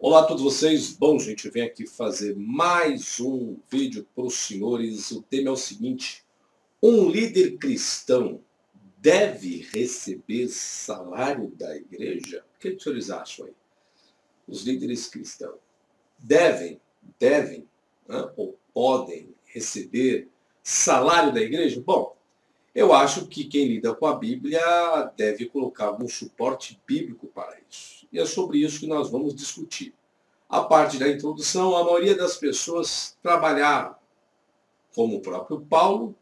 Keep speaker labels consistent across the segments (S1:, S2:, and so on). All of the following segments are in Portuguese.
S1: Olá a todos vocês. Bom, gente, vem aqui fazer mais um vídeo para os senhores. O tema é o seguinte: um líder cristão deve receber salário da igreja? O que os senhores acham aí? Os líderes cristãos devem, devem, né, ou podem receber salário da igreja? Bom, eu acho que quem lida com a Bíblia deve colocar algum suporte bíblico para isso. E é sobre isso que nós vamos discutir. A parte da introdução, a maioria das pessoas trabalharam, como o próprio Paulo,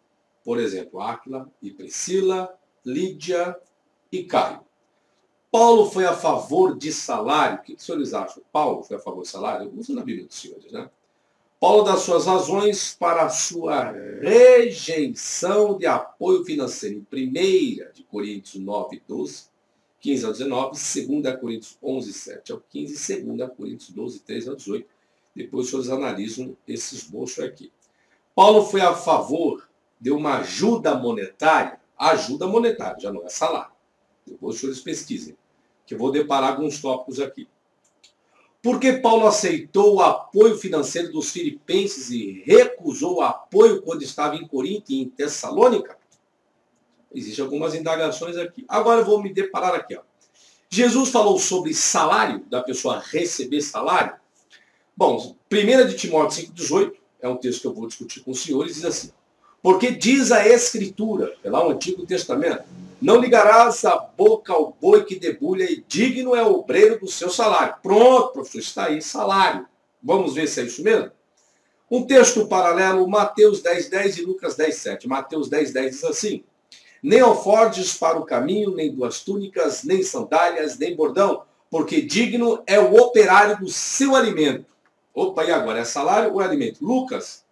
S1: por exemplo, Áquila e Priscila, Lídia e Caio. Paulo foi a favor de salário. O que os senhores acham? Paulo foi a favor de salário? Usa na Bíblia dos senhores, né? Paulo dá suas razões para a sua rejeição de apoio financeiro. Em 1 de Coríntios 9, 12, 15 ao 19, 2 Coríntios 11, 7 ao 15, 2 Coríntios 12, 13 ao 18. Depois senhores analisam esse esboço aqui. Paulo foi a favor de uma ajuda monetária. Ajuda monetária, já não é salário. Depois os senhores pesquisem, que eu vou deparar alguns tópicos aqui. Por que Paulo aceitou o apoio financeiro dos filipenses e recusou o apoio quando estava em Corinto e em Tessalônica? Existem algumas indagações aqui. Agora eu vou me deparar aqui. Ó. Jesus falou sobre salário, da pessoa receber salário. Bom, 1 de Timóteo 5,18, é um texto que eu vou discutir com os senhores, diz assim, porque diz a Escritura, é lá o Antigo Testamento, não ligarás a boca ao boi que debulha e digno é o obreiro do seu salário. Pronto, professor, está aí, salário. Vamos ver se é isso mesmo? Um texto paralelo, Mateus 10, 10 e Lucas 10, 7. Mateus 10, 10 diz assim, nem alforjes para o caminho, nem duas túnicas, nem sandálias, nem bordão, porque digno é o operário do seu alimento. Opa, e agora? É salário ou é alimento? Lucas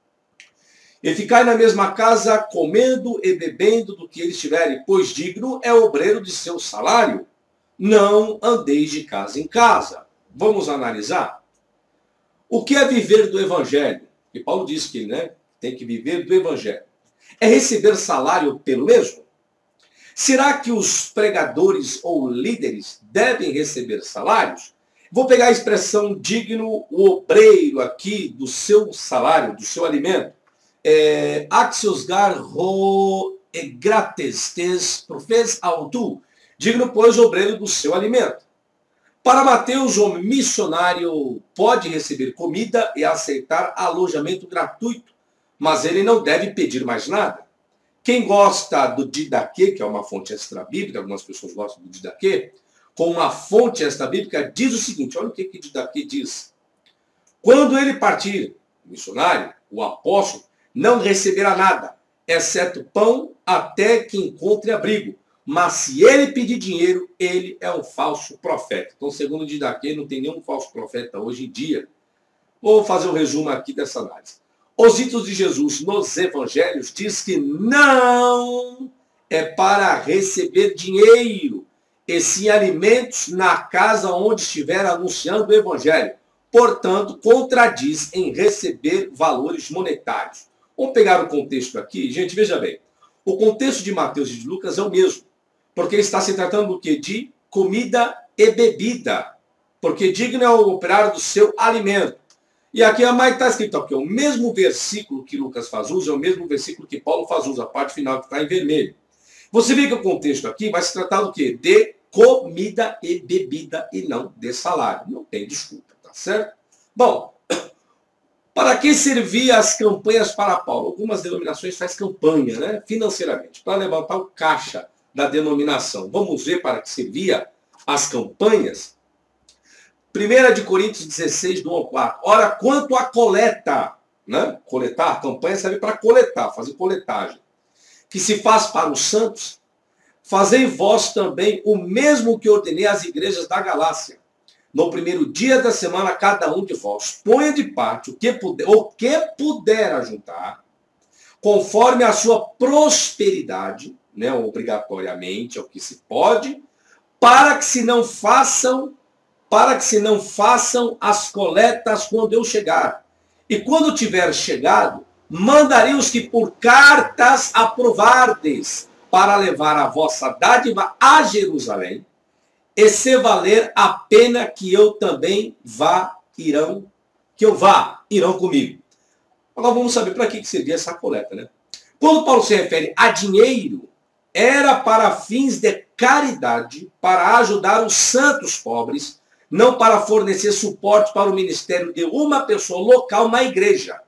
S1: e ficai na mesma casa, comendo e bebendo do que eles tiverem, pois digno é o obreiro de seu salário. Não andeis de casa em casa. Vamos analisar? O que é viver do Evangelho? E Paulo diz que né, tem que viver do Evangelho. É receber salário pelo mesmo? Será que os pregadores ou líderes devem receber salários? Vou pegar a expressão digno, o obreiro aqui do seu salário, do seu alimento é, axiosgar ro e gratis tes profes autu, digno, pois, obreiro do seu alimento. Para Mateus, o missionário pode receber comida e aceitar alojamento gratuito, mas ele não deve pedir mais nada. Quem gosta do Didaquê, que é uma fonte extra-bíblica, algumas pessoas gostam do Didaquê, com uma fonte extra-bíblica, diz o seguinte, olha o que, que Didaquê diz. Quando ele partir, o missionário, o apóstolo, não receberá nada, exceto pão, até que encontre abrigo. Mas se ele pedir dinheiro, ele é um falso profeta. Então, segundo Didaquê, não tem nenhum falso profeta hoje em dia. Vou fazer um resumo aqui dessa análise. Os ditos de Jesus nos evangelhos diz que não é para receber dinheiro, e sim alimentos na casa onde estiver anunciando o evangelho. Portanto, contradiz em receber valores monetários. Vamos pegar o contexto aqui. Gente, veja bem. O contexto de Mateus e de Lucas é o mesmo. Porque está se tratando do quê? De comida e bebida. Porque digno é o operário do seu alimento. E aqui a mais está escrito aqui, o mesmo versículo que Lucas faz uso é o mesmo versículo que Paulo faz uso, a parte final que está em vermelho. Você vê que o contexto aqui vai se tratar do quê? De comida e bebida e não de salário. Não tem desculpa, tá certo? Bom, para que servia as campanhas para Paulo? Algumas denominações fazem campanha, né, financeiramente, para levantar o caixa da denominação. Vamos ver para que servia as campanhas? 1 de Coríntios 16, do 1 ao 4. Ora, quanto à coleta, né? Coletar, a campanha serve para coletar, fazer coletagem. Que se faz para os santos, fazei vós também o mesmo que ordenei às igrejas da Galácia no primeiro dia da semana, cada um de vós ponha de parte o que puder, o que puder ajuntar, conforme a sua prosperidade, né, obrigatoriamente, é o que se pode, para que se não façam, para que se não façam as coletas quando eu chegar. E quando tiver chegado, mandarei os que por cartas aprovardes para levar a vossa dádiva a Jerusalém e se valer a pena que eu também vá, irão, que eu vá, irão comigo. Agora vamos saber para que servia essa coleta, né? Quando Paulo se refere a dinheiro, era para fins de caridade, para ajudar os santos pobres, não para fornecer suporte para o ministério de uma pessoa local na igreja.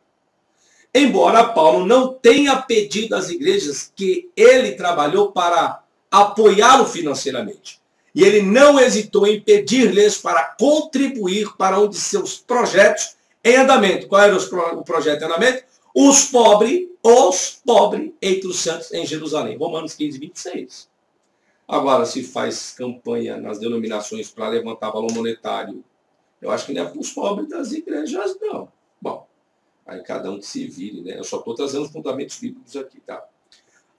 S1: Embora Paulo não tenha pedido às igrejas que ele trabalhou para apoiá-lo financeiramente. E ele não hesitou em pedir-lhes para contribuir para um de seus projetos em andamento. Qual era o projeto em andamento? Os pobres, os pobres entre os santos em Jerusalém. Romanos 15, 26. Agora, se faz campanha nas denominações para levantar valor monetário, eu acho que não é para os pobres das igrejas, não. Bom, aí cada um que se vire, né? Eu só estou trazendo os fundamentos bíblicos aqui, tá?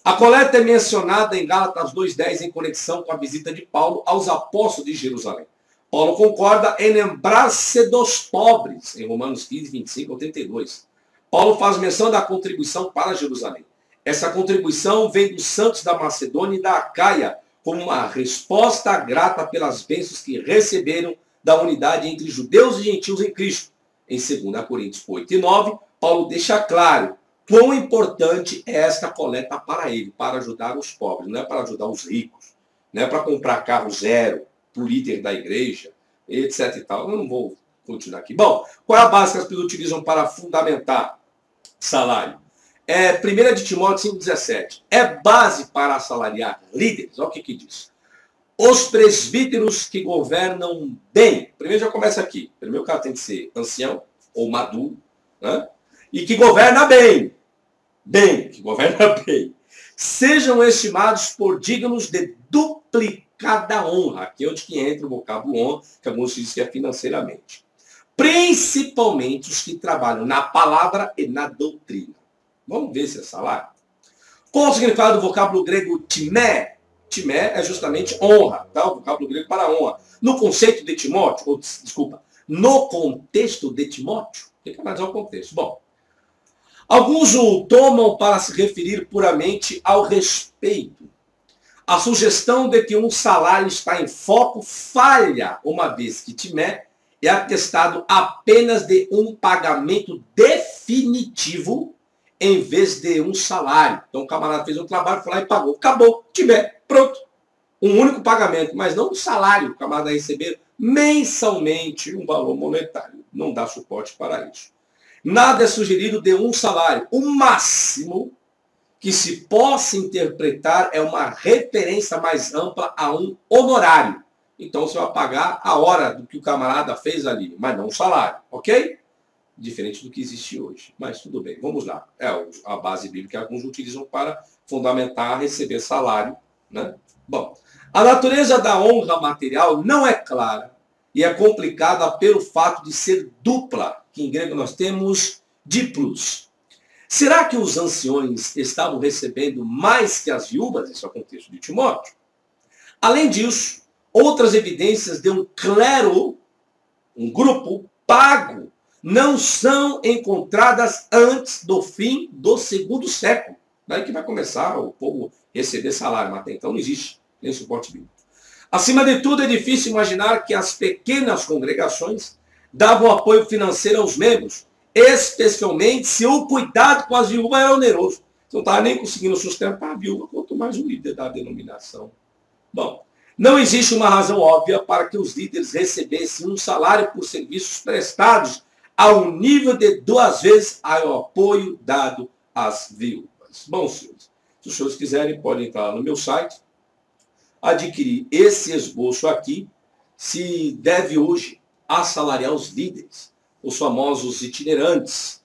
S1: A coleta é mencionada em Gálatas 2,10 em conexão com a visita de Paulo aos apóstolos de Jerusalém. Paulo concorda em lembrar-se dos pobres, em Romanos 15, 25 ao 32. Paulo faz menção da contribuição para Jerusalém. Essa contribuição vem dos santos da Macedônia e da Acaia, como uma resposta grata pelas bênçãos que receberam da unidade entre judeus e gentios em Cristo. Em 2 Coríntios 8 e 9, Paulo deixa claro quão importante é esta coleta para ele, para ajudar os pobres, não é para ajudar os ricos, não é para comprar carro zero para o líder da igreja, etc e tal. Eu não vou continuar aqui. Bom, qual é a base que as pessoas utilizam para fundamentar salário? É 1 de Timóteo 5,17. É base para assalariar líderes. Olha o que, que diz. Os presbíteros que governam bem. Primeiro já começa aqui. Primeiro o cara tem que ser ancião ou maduro, né? E que governa bem bem, que governa bem, sejam estimados por dignos de duplicada honra. Aqui é onde que entra o vocábulo honra, que alguns dizem que é financeiramente. Principalmente os que trabalham na palavra e na doutrina. Vamos ver se é salário. Qual o significado do vocábulo grego timé? Timé é justamente honra, tá? o vocábulo grego para honra. No conceito de Timóteo, ou, desculpa, no contexto de Timóteo, tem que analisar o contexto. Bom, Alguns o tomam para se referir puramente ao respeito. A sugestão de que um salário está em foco falha, uma vez que Timé é atestado apenas de um pagamento definitivo em vez de um salário. Então o camarada fez um trabalho, foi lá e pagou. Acabou, Timé, pronto. Um único pagamento, mas não um salário. O camarada receber mensalmente um valor monetário. Não dá suporte para isso. Nada é sugerido de um salário. O máximo que se possa interpretar é uma referência mais ampla a um honorário. Então você vai pagar a hora do que o camarada fez ali, mas não o salário, ok? Diferente do que existe hoje. Mas tudo bem, vamos lá. É a base bíblica que alguns utilizam para fundamentar receber salário. Né? Bom, a natureza da honra material não é clara e é complicada pelo fato de ser dupla que em grego nós temos diplos. Será que os anciões estavam recebendo mais que as viúvas? Esse é o contexto de Timóteo. Além disso, outras evidências de um clero, um grupo pago, não são encontradas antes do fim do segundo século. Daí que vai começar o povo receber salário, mas até então não existe nem suporte bíblico. Acima de tudo, é difícil imaginar que as pequenas congregações davam apoio financeiro aos membros, especialmente se o cuidado com as viúvas era oneroso. Não estava nem conseguindo sustentar a viúva, quanto mais o líder da denominação. Bom, não existe uma razão óbvia para que os líderes recebessem um salário por serviços prestados ao nível de duas vezes ao apoio dado às viúvas. Bom, senhores, se os senhores quiserem, podem entrar no meu site, adquirir esse esboço aqui, se deve hoje assalariar os líderes, os famosos itinerantes.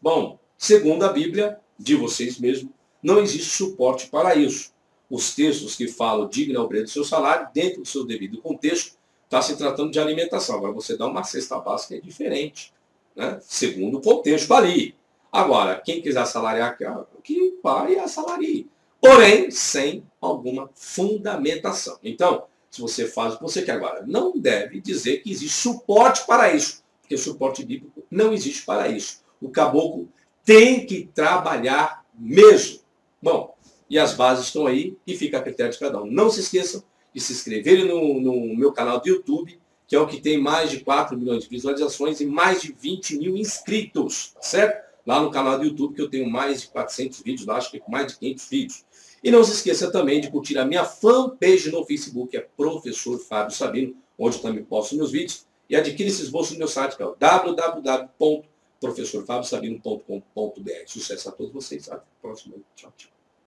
S1: Bom, segundo a Bíblia, de vocês mesmos, não existe suporte para isso. Os textos que falam digno obreiro do seu salário, dentro do seu devido contexto, está se tratando de alimentação. Agora, você dá uma cesta básica é diferente, né? segundo o contexto ali. Agora, quem quiser assalariar, que vai e assalarie. Porém, sem alguma fundamentação. Então, se você faz o que você quer agora. Não deve dizer que existe suporte para isso, porque suporte bíblico não existe para isso. O caboclo tem que trabalhar mesmo. Bom, e as bases estão aí e fica a critério de cada um. Não se esqueçam de se inscreverem no, no meu canal do YouTube, que é o que tem mais de 4 milhões de visualizações e mais de 20 mil inscritos, tá certo? Lá no canal do YouTube, que eu tenho mais de 400 vídeos, lá, acho que mais de 500 vídeos. E não se esqueça também de curtir a minha fanpage no Facebook, é Professor Fábio Sabino, onde também posto meus vídeos. E adquire esses bolsos no meu site, que é o www.professorfabiosabino.com.br. Sucesso a todos vocês. Até o próximo. Tchau, tchau.